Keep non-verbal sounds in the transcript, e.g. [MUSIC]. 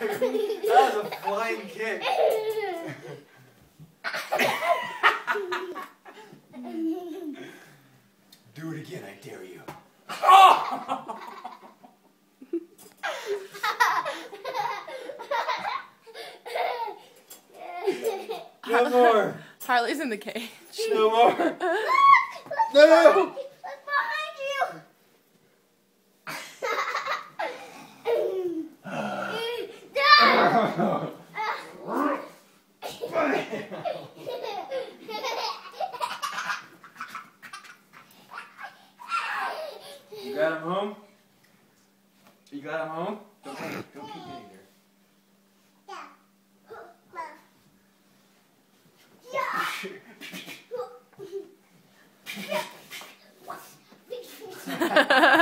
was that was a flying kick. Do it again, I dare you. Oh! [LAUGHS] No more. Harley's in the cage. No more. [LAUGHS] you got him home? You got him home? Don't, don't keep getting there. Yeah. [LAUGHS]